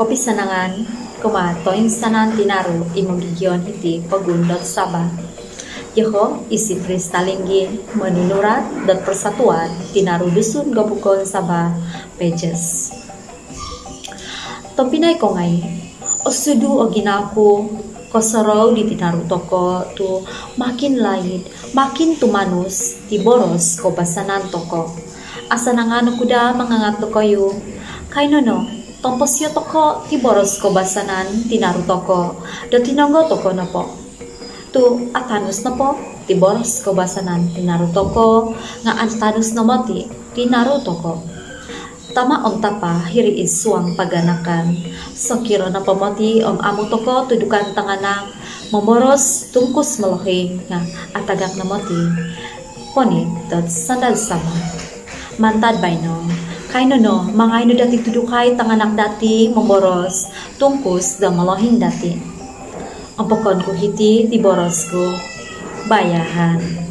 Kopi sanangan, kumatoin sanan tinaru imong gigion iti pagundot sabah. Yoko isi kristalinggi menunurat dan persatuan tinaru dusun gabukon sabah pages. Tompinay ko ngay, osudu o kosaraw di tinaru toko tu makin lain, makin tumanus ti boros ko basanan toko. Asa nangano kuda mangangat to kayo, kay no tompos yo toko ti boros ko basanan tinaru toko, do toko na po tu atanus na po ti boros ko basanan ti Naruto ko nga antanus na moti ti Naruto ko tama om tapa hiri isuang paganakan. So kiro na pamoti om amo toko tudukan tanganak momoros tungkus melohi nga atagak na moti. Ponit dot sandal sama. Mantad bay no kay no no mga ino dati tudukay tanganak dati momoros tungkus da melohing dati. Ang pagkon ko hiti ti boros ko bayahan